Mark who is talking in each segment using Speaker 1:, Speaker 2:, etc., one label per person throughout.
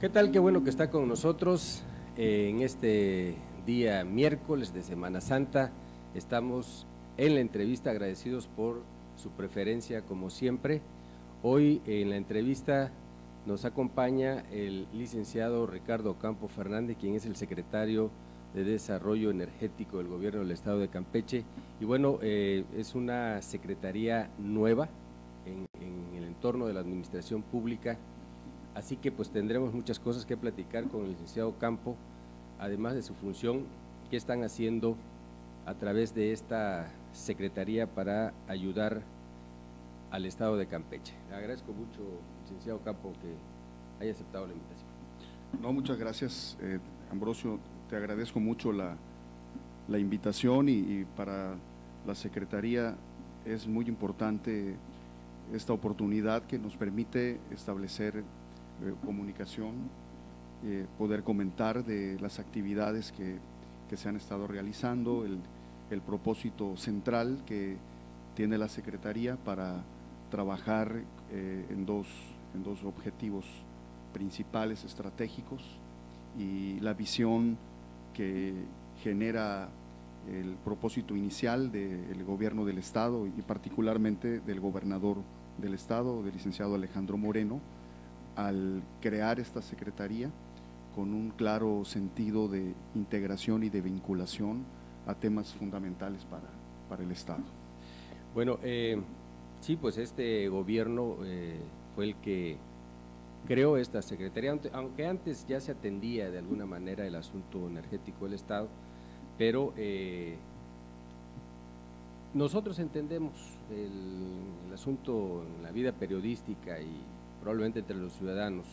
Speaker 1: ¿Qué tal? Qué bueno que está con nosotros eh, en este día miércoles de Semana Santa. Estamos en la entrevista agradecidos por su preferencia como siempre. Hoy en la entrevista nos acompaña el licenciado Ricardo Campo Fernández, quien es el secretario de Desarrollo Energético del Gobierno del Estado de Campeche. Y bueno, eh, es una secretaría nueva en, en el entorno de la administración pública Así que pues tendremos muchas cosas que platicar con el licenciado Campo, además de su función, qué están haciendo a través de esta Secretaría para ayudar al Estado de Campeche. Le agradezco mucho, licenciado Campo, que haya aceptado la invitación.
Speaker 2: No, muchas gracias, eh, Ambrosio. Te agradezco mucho la, invitación y, para la Secretaría es muy importante esta oportunidad que nos permite establecer comunicación, eh, poder comentar de las actividades que, se han estado realizando, el, propósito central que tiene la Secretaría para trabajar eh, en, dos, en dos objetivos principales estratégicos y la visión que genera el propósito inicial del gobierno del Estado y particularmente del gobernador del Estado, del licenciado Alejandro Moreno, al crear esta secretaría con un claro sentido de integración y de vinculación a temas fundamentales para, para el Estado.
Speaker 1: Bueno, eh, sí, pues este gobierno eh, fue el que creó esta secretaría, aunque antes ya se atendía de alguna manera el asunto energético del Estado, pero eh, nosotros entendemos el, el, asunto en la vida periodística y probablemente entre los ciudadanos.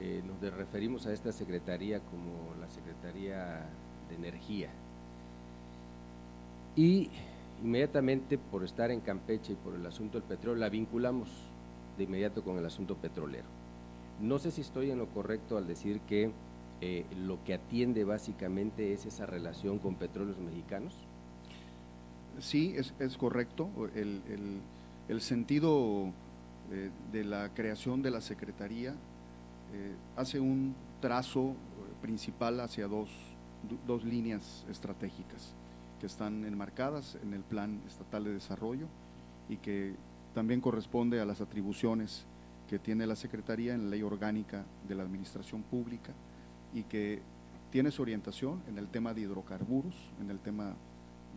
Speaker 1: Eh, nos referimos a esta secretaría como la Secretaría de Energía. Y inmediatamente por estar en Campeche y por el asunto del petróleo, la vinculamos de inmediato con el asunto petrolero. No sé si estoy en lo correcto al decir que eh, lo que atiende básicamente es esa relación con petróleos mexicanos.
Speaker 2: Sí, es, correcto. El, el sentido eh, de la creación de la Secretaría eh, hace un trazo eh, principal hacia dos, dos líneas estratégicas que están enmarcadas en el Plan Estatal de Desarrollo y que también corresponde a las atribuciones que tiene la Secretaría en la Ley Orgánica de la Administración Pública y que tiene su orientación en el tema de hidrocarburos, en el tema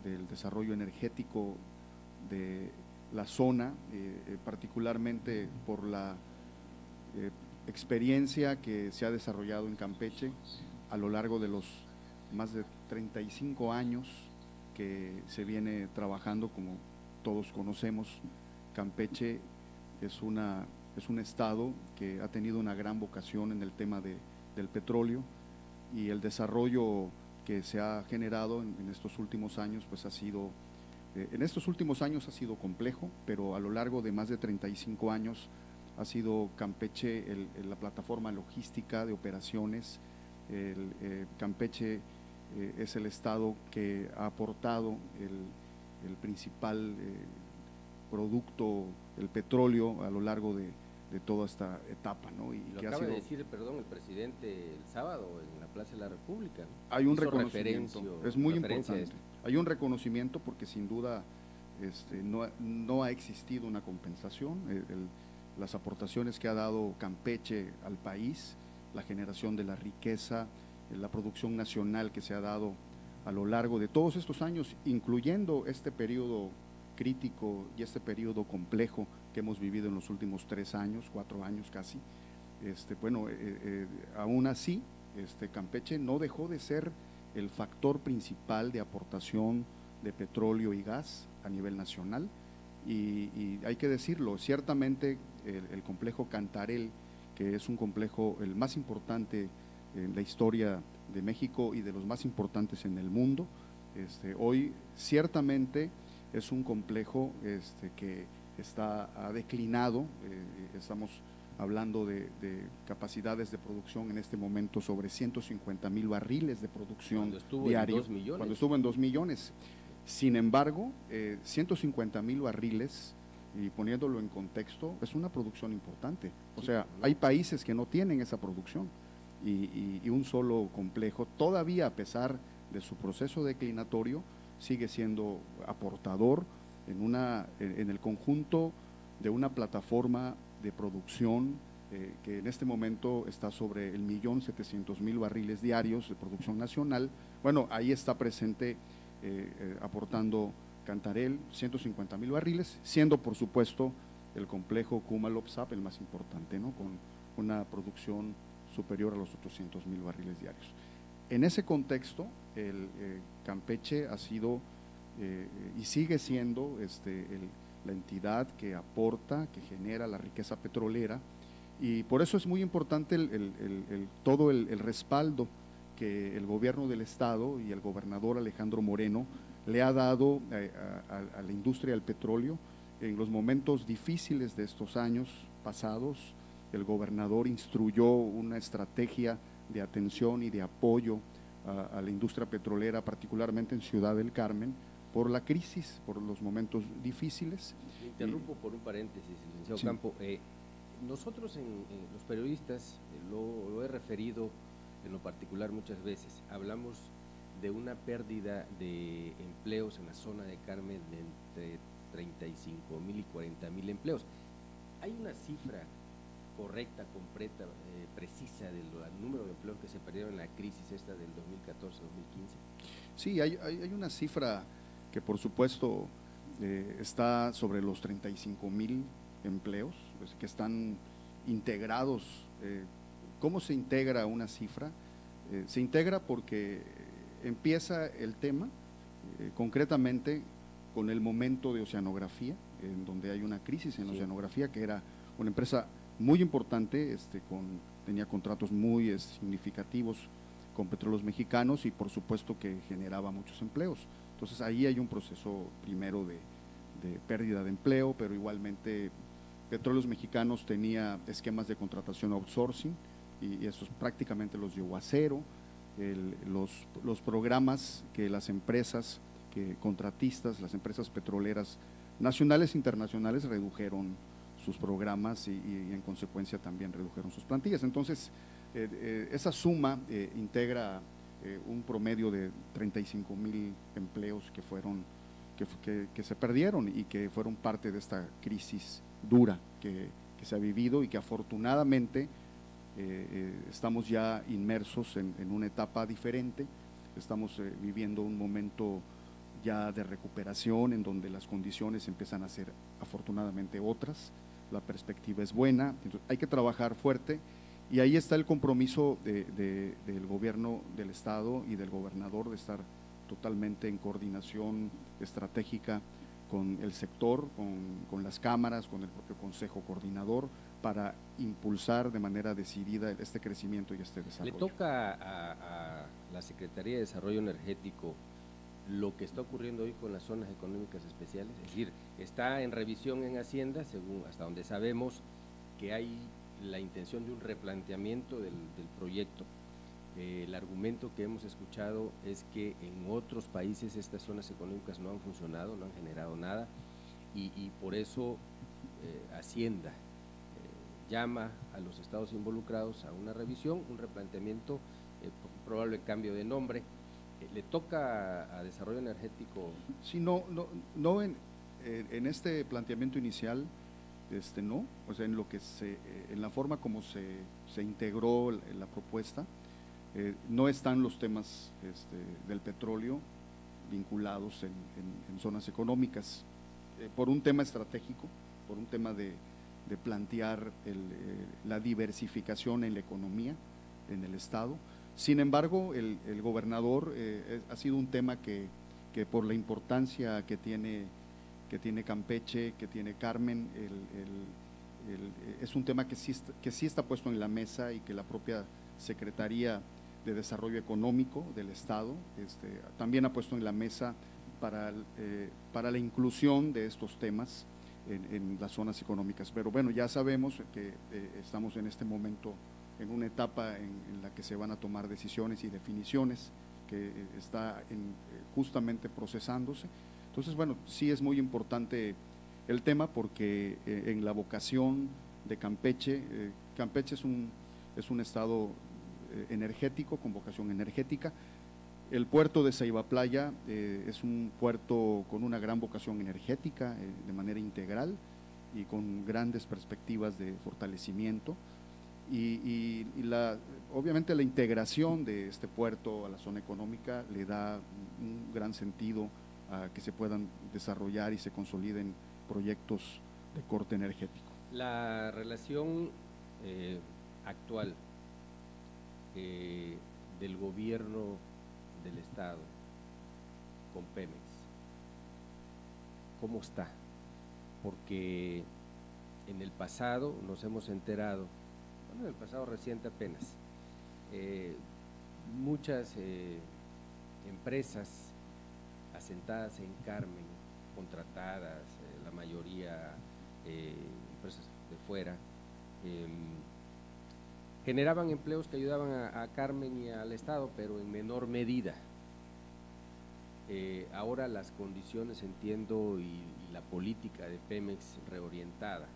Speaker 2: del desarrollo energético de la zona, eh, eh, particularmente por la eh, experiencia que se ha desarrollado en Campeche a lo largo de los más de 35 años que se viene trabajando, como todos conocemos, Campeche es, una, es un estado que ha tenido una gran vocación en el tema de, del petróleo y el desarrollo que se ha generado en, en estos últimos años pues ha sido en estos últimos años ha sido complejo, pero a lo largo de más de 35 años ha sido Campeche la plataforma logística de operaciones. El, eh, Campeche eh, es el estado que ha aportado el, principal producto, el petróleo, a lo largo de, toda esta etapa. ¿no?
Speaker 1: Y, lo acaba de decir, perdón, el presidente el sábado en la Plaza de la República.
Speaker 2: Hay un reconocimiento, es muy importante. Hay un reconocimiento porque sin duda este, no, ha existido una compensación. las aportaciones que ha dado Campeche al país, la generación de la riqueza, la producción nacional que se ha dado a lo largo de todos estos años, incluyendo este periodo crítico y este periodo complejo que hemos vivido en los últimos tres años, cuatro años casi. Este, bueno, eh, eh, aún así, este, Campeche no dejó de ser el factor principal de aportación de petróleo y gas a nivel nacional. Y, hay que decirlo, ciertamente el, complejo Cantarel, que es un complejo el más importante en la historia de México y de los más importantes en el mundo, este, hoy ciertamente es un complejo este, que está ha declinado, eh, estamos hablando de, capacidades de producción en este momento sobre 150 mil barriles de producción diaria, cuando estuvo en 2 millones. Sin embargo, 150 eh, mil barriles y poniéndolo en contexto, es una producción importante. O sea, hay países que no tienen esa producción y, un solo complejo, todavía a pesar de su proceso declinatorio, sigue siendo aportador en, una, en el conjunto de una plataforma de producción eh, que en este momento está sobre el millón setecientos mil barriles diarios de producción nacional. Bueno, ahí está presente eh, eh, aportando Cantarel 150 mil barriles, siendo por supuesto el complejo Kumalopsap el más importante, ¿no? con una producción superior a los 800 mil barriles diarios. En ese contexto, el Campeche ha sido y sigue siendo este, la entidad que aporta, que genera la riqueza petrolera y por eso es muy importante todo el, respaldo que el gobierno del Estado y el gobernador Alejandro Moreno le ha dado eh, a, la industria del petróleo en los momentos difíciles de estos años pasados. El gobernador instruyó una estrategia de atención y de apoyo a, la industria petrolera, particularmente en Ciudad del Carmen, por la crisis, por los momentos difíciles.
Speaker 1: interrumpo por un paréntesis, licenciado Campo. Eh, nosotros en, los periodistas, eh, lo, he referido en lo particular muchas veces, hablamos de una pérdida de empleos en la zona de Carmen de entre 35 mil y 40 mil empleos. ¿Hay una cifra correcta, completa, eh, precisa del número de empleos que se perdieron en la crisis esta del 2014-2015?
Speaker 2: Sí, hay, una cifra que por supuesto eh, está sobre los 35 mil empleos pues, que están integrados. Eh, ¿Cómo se integra una cifra? Eh, se integra porque empieza el tema concretamente con el momento de oceanografía, en donde hay una crisis en oceanografía, que era una empresa muy importante, este, con, tenía contratos muy significativos con petróleos mexicanos y por supuesto que generaba muchos empleos. Entonces ahí hay un proceso primero de, pérdida de empleo, pero igualmente Petróleos Mexicanos tenía esquemas de contratación outsourcing y, esos prácticamente los llevó a cero. los, programas que las empresas, que contratistas, las empresas petroleras nacionales e internacionales redujeron sus programas y, en consecuencia también redujeron sus plantillas. Entonces, eh, eh, esa suma eh, integra un promedio de 35 mil empleos que fueron que, que, se perdieron y que fueron parte de esta crisis dura que, se ha vivido y que afortunadamente eh, eh, estamos ya inmersos en, una etapa diferente, estamos eh, viviendo un momento ya de recuperación en donde las condiciones empiezan a ser afortunadamente otras, la perspectiva es buena, hay que trabajar fuerte y ahí está el compromiso del gobierno del Estado y del gobernador de estar totalmente en coordinación estratégica con el sector, con, las cámaras, con el propio Consejo Coordinador, para impulsar de manera decidida este crecimiento y este desarrollo.
Speaker 1: ¿Le toca a, la Secretaría de Desarrollo Energético lo que está ocurriendo hoy con las zonas económicas especiales? Es decir, está en revisión en Hacienda, según hasta donde sabemos que hay la intención de un replanteamiento del proyecto eh, el argumento que hemos escuchado es que en otros países estas zonas económicas no han funcionado, no han generado nada y, por eso eh, Hacienda eh, llama a los estados involucrados a una revisión, un replanteamiento, probable cambio de nombre. ¿Le toca a, desarrollo energético?
Speaker 2: Sí, no, no, no en, en este planteamiento inicial, este, no, o sea, en lo que se, en la forma como se, se integró la propuesta, eh, no están los temas este, del petróleo vinculados en, zonas económicas eh, por un tema estratégico, por un tema de, plantear eh, la diversificación en la economía en el Estado. Sin embargo, el, gobernador ha sido un tema que, por la importancia que tiene, que tiene Campeche, que tiene Carmen, es un tema que sí, está puesto en la mesa y que la propia Secretaría de Desarrollo Económico del Estado. Este, también ha puesto en la mesa para, eh, para la inclusión de estos temas en, las zonas económicas. Pero bueno, ya sabemos que eh, estamos en este momento en una etapa en, la que se van a tomar decisiones y definiciones que eh, está en, justamente procesándose. Entonces, bueno, sí es muy importante el tema porque eh, en la vocación de Campeche, eh, Campeche es un, es un estado energético, con vocación energética, el puerto de Ceiba Playa es un puerto con una gran vocación energética de manera integral y con grandes perspectivas de fortalecimiento. Y, la, obviamente la integración de este puerto a la zona económica le da un gran sentido a que se puedan desarrollar y se consoliden proyectos de corte energético.
Speaker 1: La relación eh, actual eh, del gobierno del Estado con Pemex, ¿cómo está? Porque en el pasado nos hemos enterado en el pasado reciente apenas, eh, muchas empresas asentadas en Carmen, contratadas, eh, la mayoría empresas de fuera, em, generaban empleos que ayudaban a, Carmen y al Estado, pero en menor medida. ahora las condiciones, entiendo, y, la política de Pemex reorientada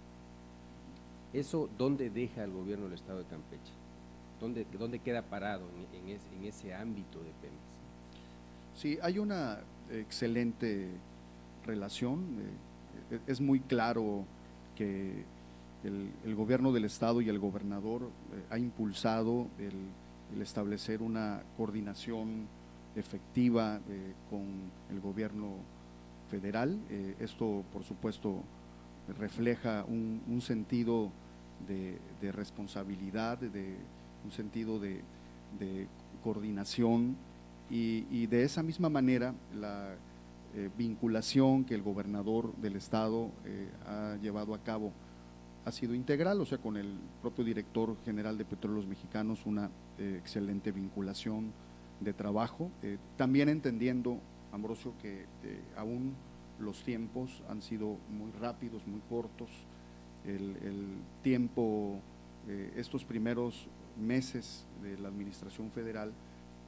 Speaker 1: ¿Eso dónde deja el gobierno del Estado de Campeche? ¿Dónde, dónde queda parado en, ese ámbito de Pemex?
Speaker 2: Sí, hay una excelente relación. Eh, es muy claro que el, gobierno del Estado y el gobernador eh, ha impulsado el, establecer una coordinación efectiva eh, con el gobierno federal. esto, por supuesto, refleja un sentido de, responsabilidad, de un sentido de, coordinación y, de esa misma manera la eh, vinculación que el gobernador del estado eh, ha llevado a cabo ha sido integral, o sea, con el propio director general de Petróleos Mexicanos, una eh, excelente vinculación de trabajo, también entendiendo, Ambrosio, que aún los tiempos han sido muy rápidos, muy cortos, el, tiempo, eh, estos primeros meses de la administración federal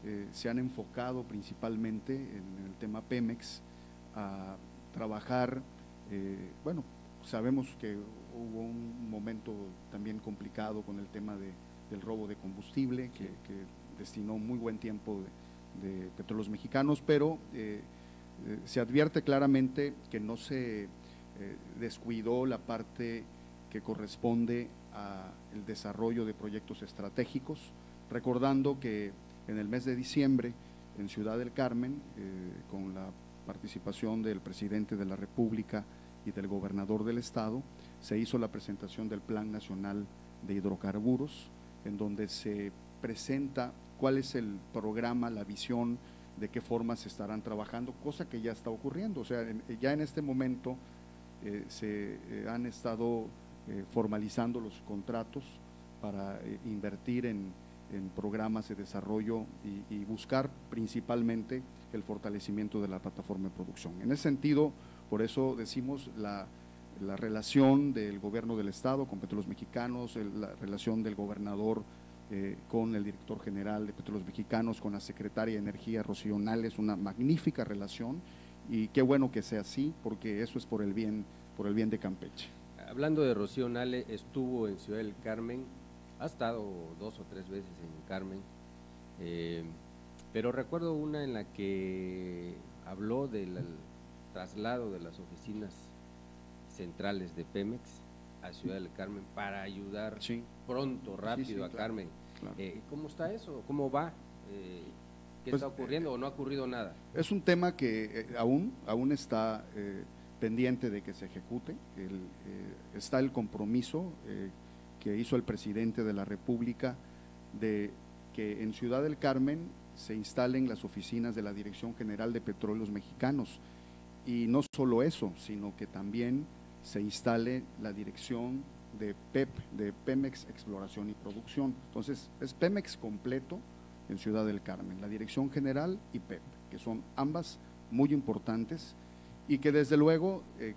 Speaker 2: eh, se han enfocado principalmente en el tema Pemex a trabajar, eh, bueno, sabemos que hubo un momento también complicado con el tema del robo de combustible, que, destinó muy buen tiempo de, de petróleos mexicanos, pero se advierte claramente que no se descuidó la parte que corresponde al desarrollo de proyectos estratégicos, recordando que en el mes de diciembre en Ciudad del Carmen, eh, con la participación del presidente de la República y del gobernador del estado, se hizo la presentación del Plan Nacional de Hidrocarburos, en donde se presenta cuál es el programa, la visión, de qué forma se estarán trabajando, cosa que ya está ocurriendo. O sea, ya en este momento eh, se eh, han estado eh, formalizando los contratos para eh, invertir en, programas de desarrollo y, buscar principalmente el fortalecimiento de la plataforma de producción. En ese sentido, por eso decimos la, relación del gobierno del Estado con Petróleos Mexicanos, la relación del gobernador eh, con el director general de Petróleos Mexicanos, con la secretaria de Energía Rocío es una magnífica relación y qué bueno que sea así, porque eso es por el bien, por el bien de Campeche
Speaker 1: hablando de Rocío Nale, estuvo en Ciudad del Carmen, ha estado dos o tres veces en Carmen, eh, pero recuerdo una en la que habló del traslado de las oficinas centrales de Pemex a Ciudad del Carmen para ayudar pronto, rápido a Carmen. Eh, ¿Cómo está eso? ¿Cómo va? Eh, ¿Qué pues, está ocurriendo o no ha ocurrido nada?
Speaker 2: Es un tema que aún, aún está pendiente de que se ejecute. Eh, está el compromiso eh, que hizo el presidente de la República de que en Ciudad del Carmen se instalen las oficinas de la Dirección General de Petróleos Mexicanos. Y no solo eso, sino que también se instale la dirección de PEP, de Pemex Exploración y Producción. Entonces, es Pemex completo en Ciudad del Carmen, la Dirección General y PEP, que son ambas muy importantes y que desde luego eh,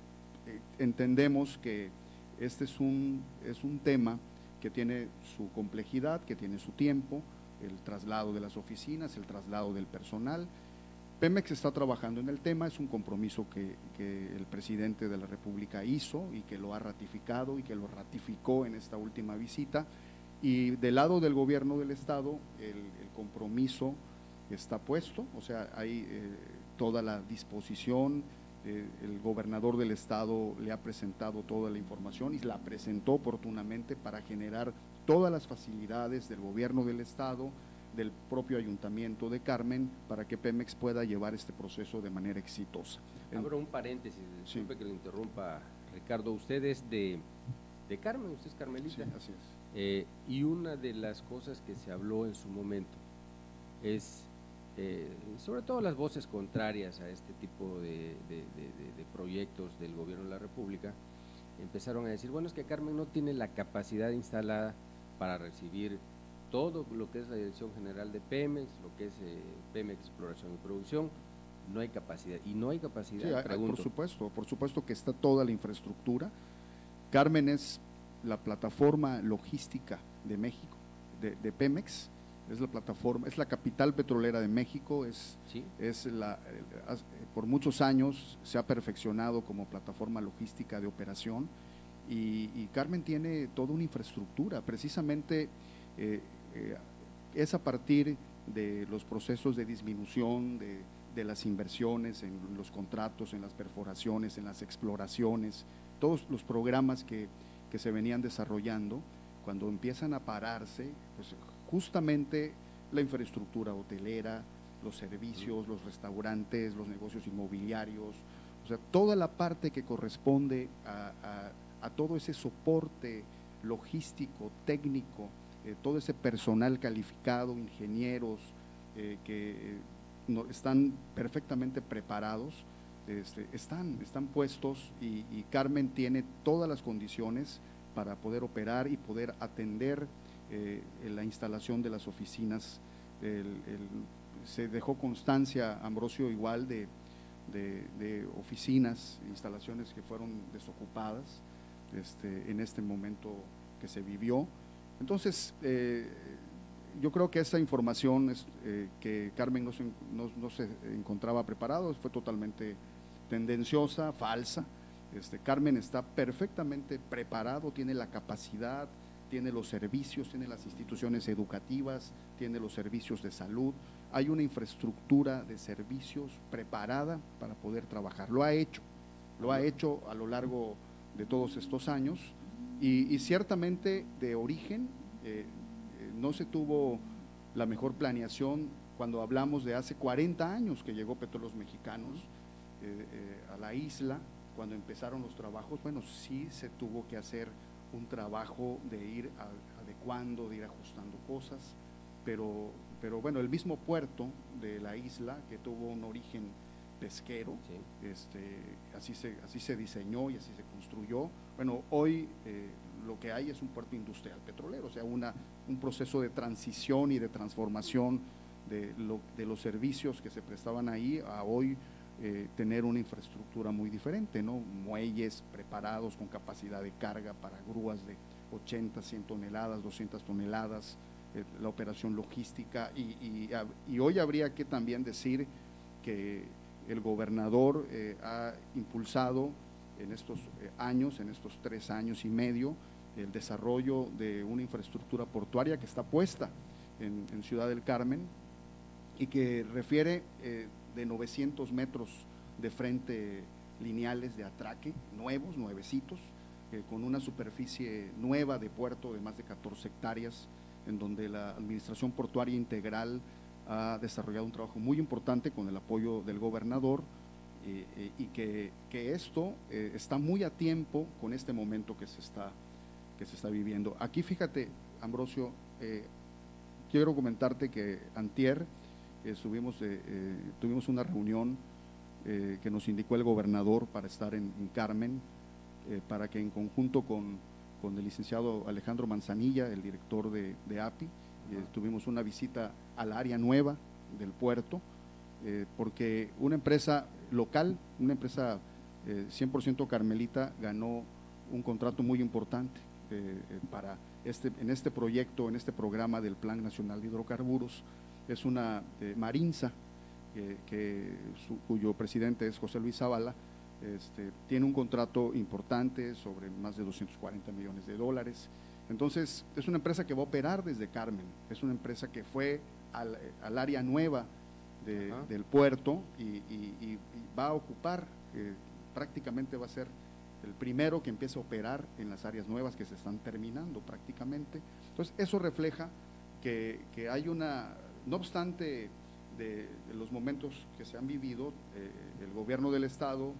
Speaker 2: eh, entendemos que este es un, es un tema que tiene su complejidad, que tiene su tiempo, el traslado de las oficinas, el traslado del personal, Pemex está trabajando en el tema, es un compromiso que, el presidente de la República hizo y que lo ha ratificado y que lo ratificó en esta última visita. Y del lado del gobierno del Estado, el, compromiso está puesto, o sea, hay eh, toda la disposición, eh, el gobernador del Estado le ha presentado toda la información y la presentó oportunamente para generar todas las facilidades del gobierno del Estado, del propio ayuntamiento de Carmen para que Pemex pueda llevar este proceso de manera exitosa.
Speaker 1: Abro un paréntesis, siempre que lo interrumpa Ricardo, usted es de, de Carmen, usted es carmelita.
Speaker 2: Sí, así es.
Speaker 1: Eh, y una de las cosas que se habló en su momento es, eh, sobre todo las voces contrarias a este tipo de, de proyectos del gobierno de la República, empezaron a decir, bueno, es que Carmen no tiene la capacidad instalada para recibir todo lo que es la Dirección General de Pemex, lo que es eh, Pemex Exploración y Producción, no hay capacidad. Y no hay capacidad,
Speaker 2: por supuesto, por supuesto que está toda la infraestructura. Carmen es la plataforma logística de México, de, Pemex, es la plataforma, es la capital petrolera de México, es, es la, por muchos años se ha perfeccionado como plataforma logística de operación y, Carmen tiene toda una infraestructura, precisamente eh, eh, es a partir de los procesos de disminución de, las inversiones en los contratos, en las perforaciones, en las exploraciones, todos los programas que, se venían desarrollando, cuando empiezan a pararse, pues justamente la infraestructura hotelera, los servicios, los restaurantes, los negocios inmobiliarios, o sea, toda la parte que corresponde a todo ese soporte logístico, técnico, eh, todo ese personal calificado, ingenieros eh, que eh, están perfectamente preparados, este, están, están puestos y, Carmen tiene todas las condiciones para poder operar y poder atender la instalación de las oficinas. se dejó constancia, Ambrosio, igual de, de, oficinas, instalaciones que fueron desocupadas este, en este momento que se vivió. Entonces, eh, yo creo que esa información es, eh, que Carmen no se, encontraba preparado fue totalmente tendenciosa, falsa. Este, Carmen está perfectamente preparado, tiene la capacidad, tiene los servicios, tiene las instituciones educativas, tiene los servicios de salud, hay una infraestructura de servicios preparada para poder trabajar. Lo ha hecho, lo ha hecho a lo largo de todos estos años y, ciertamente de origen eh, eh, no se tuvo la mejor planeación cuando hablamos de hace 40 años que llegó Petróleos Mexicanos eh, a la isla, cuando empezaron los trabajos, bueno, sí se tuvo que hacer un trabajo de ir adecuando, de ir ajustando cosas, pero, pero bueno, el mismo puerto de la isla, que tuvo un origen pesquero, este, así, se, así se diseñó y así se construyó. Bueno, hoy eh, lo que hay es un puerto industrial petrolero, o sea, una, un proceso de transición y de transformación de, lo, de los servicios que se prestaban ahí a hoy eh, tener una infraestructura muy diferente, ¿no? Muelles preparados con capacidad de carga para grúas de 80, 100 toneladas, 200 toneladas, eh, la operación logística y, hoy habría que también decir que el gobernador eh, ha impulsado en estos años, en estos tres años y medio, el desarrollo de una infraestructura portuaria que está puesta en, Ciudad del Carmen y que refiere de 900 metros de frente lineales de atraque, nuevos, nuevecitos, con una superficie nueva de puerto de más de 14 hectáreas, en donde la Administración Portuaria Integral ha desarrollado un trabajo muy importante con el apoyo del gobernador eh, eh, y que, esto eh, está muy a tiempo con este momento que se está, que se está viviendo. Aquí fíjate, Ambrosio, quiero comentarte que antier subimos, tuvimos una reunión que nos indicó el gobernador para estar en, Carmen, para que en conjunto con, con, el licenciado Alejandro Manzanilla, el director de, de API, tuvimos una visita al área nueva del puerto, eh, porque una empresa local, una empresa 100% eh, carmelita, ganó un contrato muy importante eh, para este, en este proyecto, en este programa del Plan Nacional de Hidrocarburos. Es una Marinza, que, cuyo presidente es José Luis Zavala, este, tiene un contrato importante sobre más de 240 millones de dólares. Entonces, es una empresa que va a operar desde Carmen, es una empresa que fue al, área nueva del puerto y, va a ocupar, eh, prácticamente va a ser el primero que empiece a operar en las áreas nuevas que se están terminando prácticamente. Entonces, eso refleja que, hay una, no obstante de, los momentos que se han vivido, eh, el gobierno del Estado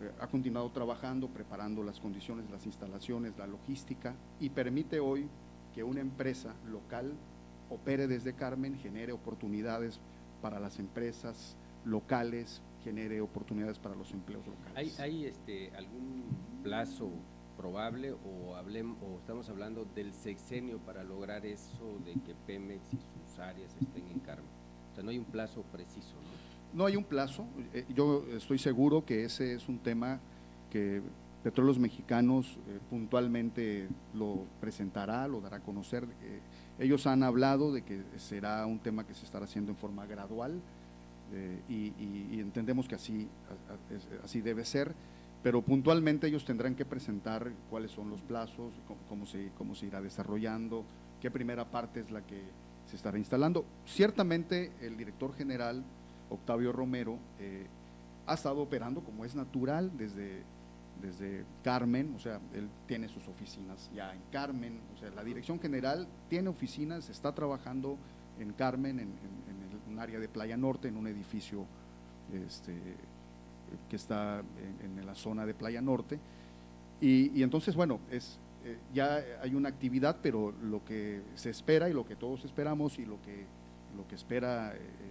Speaker 2: eh, ha continuado trabajando, preparando las condiciones, las instalaciones, la logística y permite hoy que una empresa local opere desde Carmen, genere oportunidades para las empresas locales, genere oportunidades para los empleos locales.
Speaker 1: ¿Hay, este, algún plazo probable o, o estamos hablando del sexenio para lograr eso de que Pemex y áreas estén en Carmen? O sea, no hay un plazo preciso, ¿no?
Speaker 2: No hay un plazo, eh, yo estoy seguro que ese es un tema que Petróleos Mexicanos eh, puntualmente lo presentará, lo dará a conocer. Eh, ellos han hablado de que será un tema que se estará haciendo en forma gradual y, entendemos que así, así debe ser, pero puntualmente ellos tendrán que presentar cuáles son los plazos, cómo, se, cómo se irá desarrollando, qué primera parte es la que se estará instalando. Ciertamente el director general Octavio Romero, eh, ha estado operando como es natural desde, desde Carmen, o sea, él tiene sus oficinas ya en Carmen, o sea, la dirección general tiene oficinas, está trabajando en Carmen, en, un área de Playa Norte, en un edificio este, que está en, la zona de Playa Norte. Y, entonces, bueno, es, eh, ya hay una actividad, pero lo que se espera y lo que todos esperamos y lo que, lo que espera eh,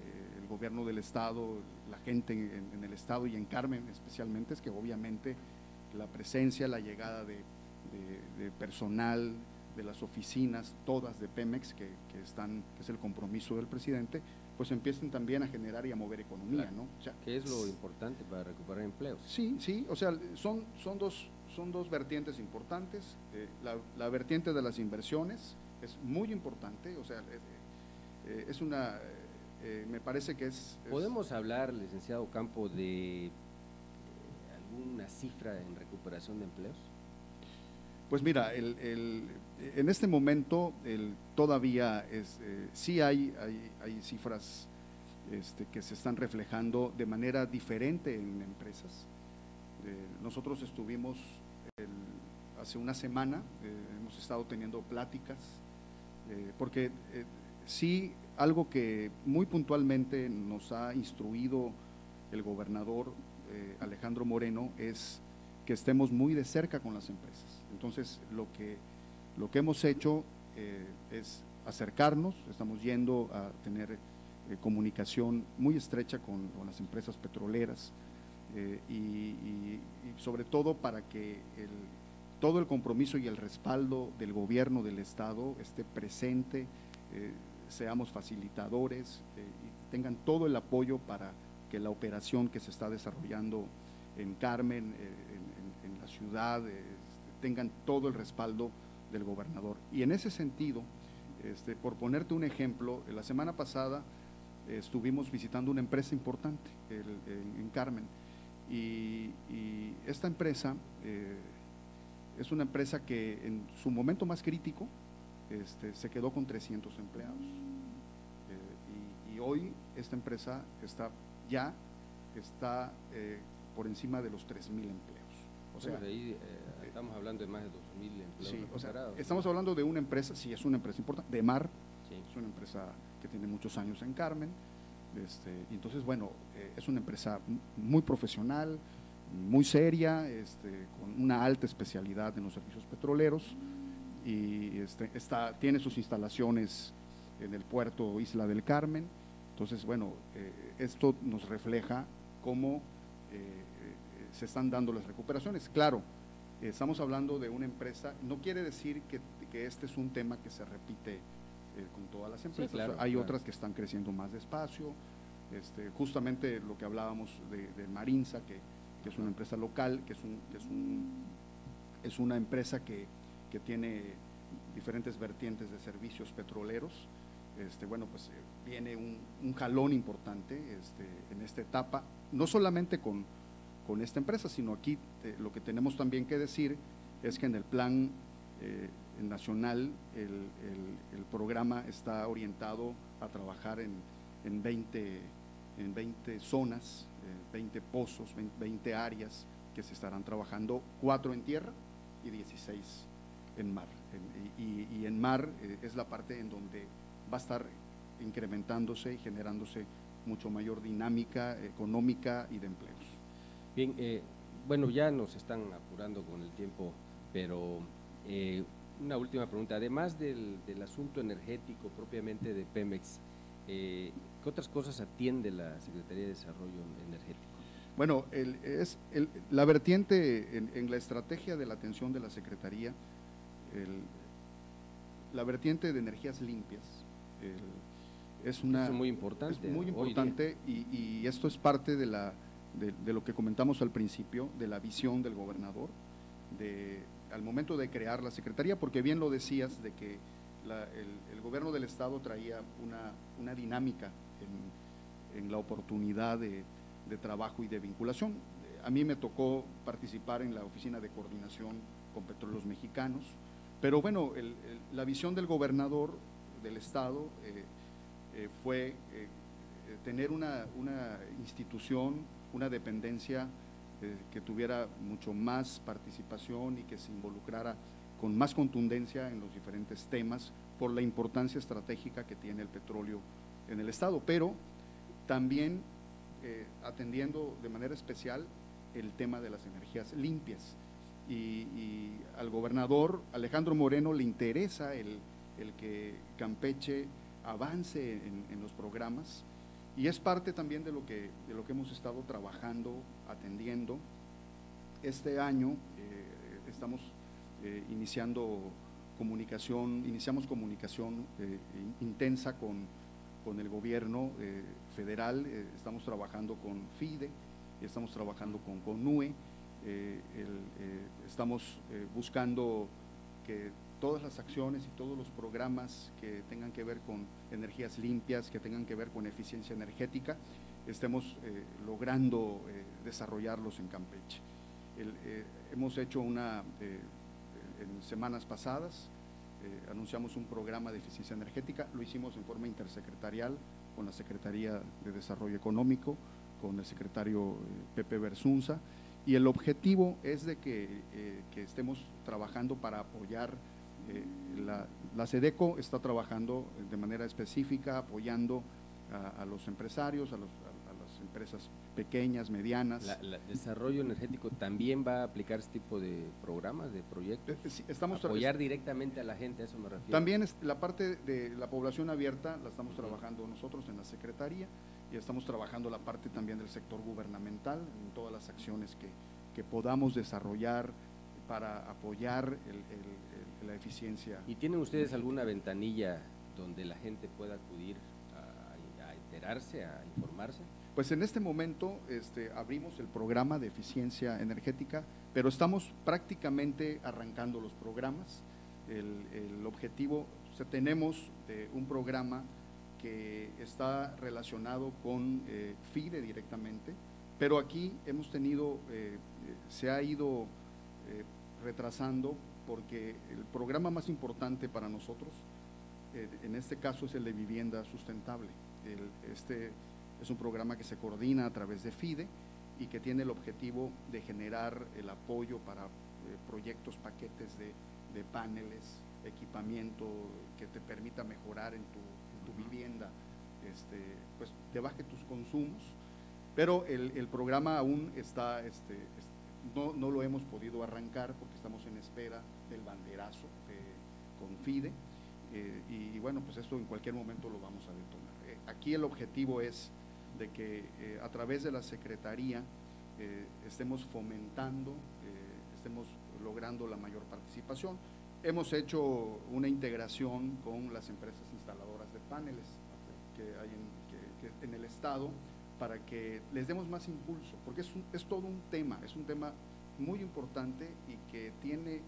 Speaker 2: gobierno del Estado, la gente en, el Estado y en Carmen especialmente, es que obviamente la presencia, la llegada de, personal de las oficinas, todas de Pemex, que, están, que es el compromiso del presidente, pues empiecen también a generar y a mover economía, ¿no?
Speaker 1: O sea, ¿Qué es lo importante para recuperar empleos?
Speaker 2: Sí, sí, o sea, son, son, dos, son dos vertientes importantes. Eh, la, vertiente de las inversiones es muy importante, o sea, eh, eh, es una eh, me parece que es,
Speaker 1: ¿Podemos hablar, licenciado Campo, de alguna cifra en recuperación de empleos?
Speaker 2: Pues mira, en este momento todavía es, sí hay, hay, cifras este, que se están reflejando de manera diferente en empresas. nosotros estuvimos hace una semana, hemos estado teniendo pláticas, porque sí algo que muy puntualmente nos ha instruido el gobernador eh, Alejandro Moreno es que estemos muy de cerca con las empresas. Entonces, lo que, lo que hemos hecho eh, es acercarnos, estamos yendo a tener eh, comunicación muy estrecha con, las empresas petroleras y, sobre todo para que todo el compromiso y el respaldo del gobierno del Estado esté presente seamos facilitadores eh, y tengan todo el apoyo para que la operación que se está desarrollando en Carmen, eh, en, la ciudad, eh, tengan todo el respaldo del gobernador. Y en ese sentido, este, por ponerte un ejemplo, la semana pasada estuvimos visitando una empresa importante en, Carmen y, esta empresa es una empresa que en su momento más crítico este, se quedó con 300 empleados. Eh, y, hoy esta empresa está ya está eh, por encima de los 3.000 empleos.
Speaker 1: O sea, eh, estamos hablando de más de 2.000 empleos.
Speaker 2: Sí, o sea, estamos hablando de una empresa, sí, es una empresa importante, de Mar, es una empresa que tiene muchos años en Carmen. Este, y entonces, bueno, es una empresa muy profesional, muy seria, este, con una alta especialidad en los servicios petroleros y este, está, tiene sus instalaciones en el puerto Isla del Carmen. Entonces, bueno, eh, esto nos refleja cómo eh, se están dando las recuperaciones. Claro, estamos hablando de una empresa, no quiere decir que, que este es un tema que se repite eh, con todas las empresas. hay otras que están creciendo más despacio. Este, justamente lo que hablábamos de, Marinza, que, que, es una empresa local, que es, un, es, un, una empresa que que tiene diferentes vertientes de servicios petroleros. Este, bueno, pues viene un, jalón importante este, en esta etapa, no solamente con, con esta empresa, sino aquí lo que tenemos también que decir es que en el plan nacional el, programa está orientado a trabajar en, en 20 en 20 zonas, 20 pozos, 20, áreas que se estarán trabajando, cuatro en tierra y 16 en mar. y, en mar eh, es la parte en donde va a estar incrementándose y generándose mucho mayor dinámica económica y de empleos.
Speaker 1: Bien, eh, bueno, ya nos están apurando con el tiempo, pero eh, una última pregunta. Además del, asunto energético propiamente de Pemex, eh, ¿Qué otras cosas atiende la Secretaría de Desarrollo Energético?
Speaker 2: Bueno, es la vertiente en, la estrategia de la atención de la Secretaría, la vertiente de energías limpias, es una...
Speaker 1: muy importante.
Speaker 2: muy importante y, esto es parte de, la, de, lo que comentamos al principio, de la visión del gobernador, de, al momento de crear la Secretaría, porque bien lo decías de que el, gobierno del Estado traía una, dinámica en, la oportunidad de, trabajo y de vinculación. A mí me tocó participar en la oficina de coordinación con petróleos mexicanos, pero bueno, la visión del gobernador del Estado eh, eh, fue eh, tener una, una, institución, una dependencia que tuviera mucho más participación y que se involucrara con más contundencia en los diferentes temas por la importancia estratégica que tiene el petróleo en el Estado, pero también eh, atendiendo de manera especial el tema de las energías limpias. Y, al gobernador Alejandro Moreno le interesa el, que Campeche avance en, los programas y es parte también de lo que, de lo que hemos estado trabajando, atendiendo. Este año eh, estamos eh, iniciando comunicación, iniciamos comunicación eh, intensa con, el gobierno eh, federal, estamos trabajando con FIDE, estamos trabajando con CONUE, estamos buscando que todas las acciones y todos los programas que tengan que ver con energías limpias, que tengan que ver con eficiencia energética, estemos logrando desarrollarlos en Campeche. hemos hecho una en semanas pasadas. Eh, anunciamos un programa de eficiencia energética, lo hicimos en forma intersecretarial con la Secretaría de Desarrollo Económico, con el secretario eh, Pepe Bersunza, y el objetivo es de que, eh, estemos trabajando para apoyar, la, la, SEDECO está trabajando de manera específica, apoyando a, los empresarios, a, los, empresas pequeñas, medianas.
Speaker 1: ¿El desarrollo energético también va a aplicar este tipo de programas, de proyectos?
Speaker 2: Eh, estamos
Speaker 1: Apoyar directamente a la gente, a eso me refiero.
Speaker 2: También la parte de la población abierta la estamos trabajando nosotros en la Secretaría y estamos trabajando la parte también del sector gubernamental en todas las acciones que, que podamos desarrollar para apoyar la eficiencia.
Speaker 1: ¿Y tienen ustedes alguna ventanilla donde la gente pueda acudir a, a enterarse, a informarse?
Speaker 2: Pues en este momento este, abrimos el programa de eficiencia energética, pero estamos prácticamente arrancando los programas. El, objetivo, o sea, tenemos eh, un programa que está relacionado con eh, FIDE directamente, pero aquí hemos tenido, eh, se ha ido retrasando porque el programa más importante para nosotros, en este caso, es el de vivienda sustentable. este es un programa que se coordina a través de FIDE y que tiene el objetivo de generar el apoyo para eh, proyectos, paquetes de, paneles, equipamiento que te permita mejorar en tu, vivienda, este, pues te baje tus consumos, pero el, programa aún está, este, no, no, lo hemos podido arrancar porque estamos en espera del banderazo con FIDE eh, y, bueno, pues esto en cualquier momento lo vamos a detonar. Eh, aquí el objetivo es de que eh, a través de la Secretaría eh, estemos fomentando, eh, estemos logrando la mayor participación. Hemos hecho una integración con las empresas instaladoras de paneles que hay en, el Estado para que les demos más impulso, porque es, es, todo un tema, es un tema muy importante y que tiene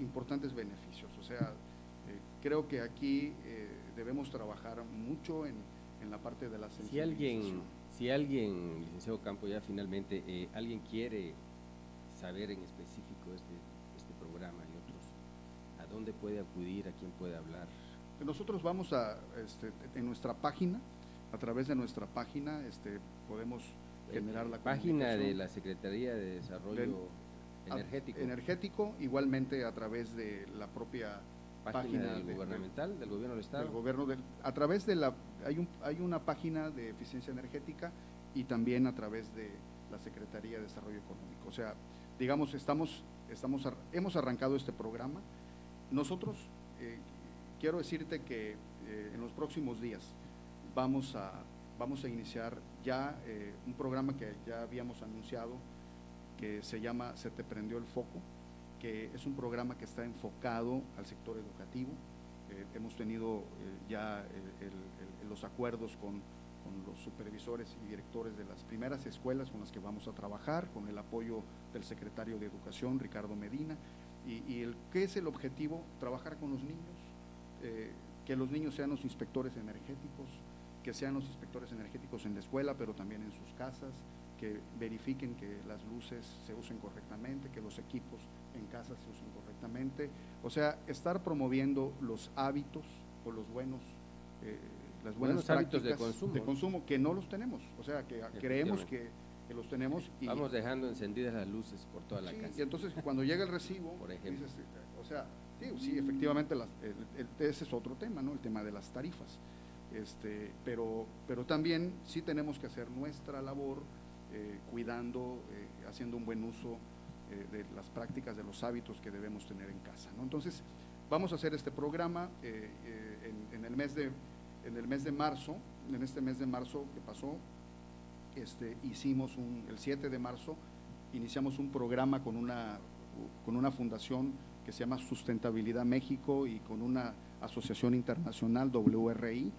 Speaker 2: importantes beneficios. O sea, creo que aquí debemos trabajar mucho en, en, la parte de la
Speaker 1: Si alguien, si alguien licenciado Campo, ya finalmente, alguien quiere saber en específico este, este programa y otros, ¿a dónde puede acudir, a quién puede hablar?
Speaker 2: Nosotros vamos a, este, en nuestra página, a través de nuestra página, este, podemos generar la
Speaker 1: página de la Secretaría de Desarrollo Energético.
Speaker 2: Energético, igualmente a través de la propia
Speaker 1: página, gubernamental del gobierno del estado.
Speaker 2: gobierno del, a través de la hay un, hay una página de eficiencia energética y también a través de la Secretaría de Desarrollo Económico. O sea, digamos estamos estamos hemos arrancado este programa. Nosotros eh, quiero decirte que eh, en los próximos días vamos a, vamos a iniciar ya eh, un programa que ya habíamos anunciado que se llama Se te prendió el foco, que es un programa que está enfocado al sector educativo. Hemos tenido ya los acuerdos con, los supervisores y directores de las primeras escuelas con las que vamos a trabajar, con el apoyo del secretario de Educación, Ricardo Medina. Y, y el, ¿qué es el objetivo? Trabajar con los niños, eh, que los niños sean los inspectores energéticos, que sean los inspectores energéticos en la escuela, pero también en sus casas, que verifiquen que las luces se usen correctamente, que los equipos en casa se usen correctamente. O sea, estar promoviendo los hábitos o los buenos, eh, las buenas
Speaker 1: hábitos de consumo.
Speaker 2: de consumo, que no los tenemos. O sea, que creemos que, los tenemos.
Speaker 1: Y, Vamos dejando encendidas las luces por toda la casa.
Speaker 2: Y entonces cuando llega el recibo, por ejemplo. o sea, Sí, efectivamente, ese es otro tema, ¿no? El tema de las tarifas. Este, pero, pero también sí tenemos que hacer nuestra labor eh, cuidando, eh, haciendo un buen uso eh, de las prácticas, de los hábitos que debemos tener en casa. ¿no? Entonces, vamos a hacer este programa en, el mes de, en el mes de marzo, en este mes de marzo que pasó, este, hicimos un, el 7 de marzo, iniciamos un programa con una, con una fundación que se llama Sustentabilidad México y con una asociación internacional WRI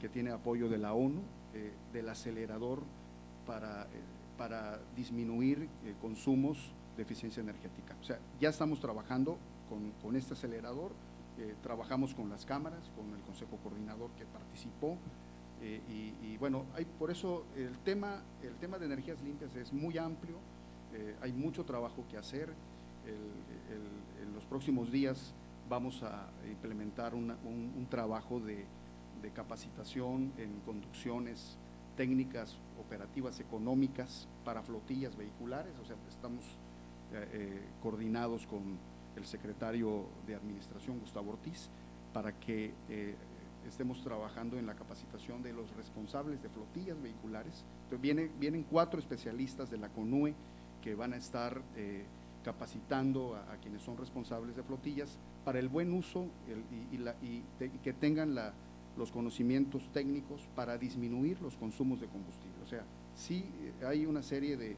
Speaker 2: que tiene apoyo de la ONU, eh, del acelerador para, eh, disminuir eh, consumos de eficiencia energética. O sea, ya estamos trabajando con este acelerador, trabajamos con las cámaras, con el Consejo Coordinador que participó, y, bueno, hay, por eso el tema, el tema de energías limpias es muy amplio, hay mucho trabajo que hacer. en los próximos días vamos a implementar un, trabajo de, capacitación en conducciones técnicas, operativas, económicas para flotillas vehiculares, o sea, estamos eh, eh, coordinados con el secretario de Administración, Gustavo Ortiz, para que eh, estemos trabajando en la capacitación de los responsables de flotillas vehiculares. Entonces, vienen cuatro especialistas de la CONUE que van a estar capacitando a, quienes son responsables de flotillas para el buen uso y, que tengan los conocimientos técnicos para disminuir los consumos de combustible. O sea, sí hay una serie de,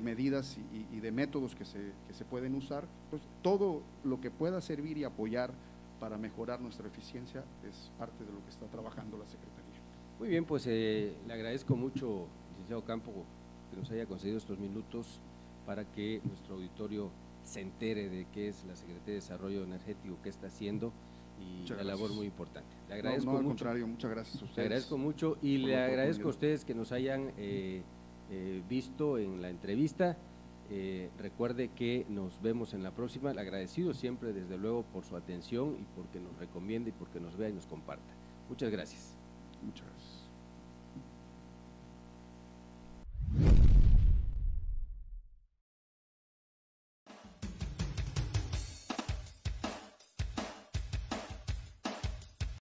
Speaker 2: medidas y, de métodos que se, que se pueden usar, pues todo lo que pueda servir y apoyar para mejorar nuestra eficiencia es parte de lo que está trabajando la Secretaría.
Speaker 1: Muy bien, pues eh, le agradezco mucho, licenciado Campo, que nos haya concedido estos minutos para que nuestro auditorio se entere de qué es la Secretaría de Desarrollo Energético, qué está haciendo y la labor muy importante.
Speaker 2: Le agradezco al contrario, muchas gracias a ustedes.
Speaker 1: Le agradezco mucho y le agradezco a ustedes que nos hayan eh, eh, visto en la entrevista. Eh, recuerde que nos vemos en la próxima. Agradecido siempre, desde luego, por su atención y porque nos recomienda y porque nos vea y nos comparta. Muchas gracias.
Speaker 2: Muchas gracias.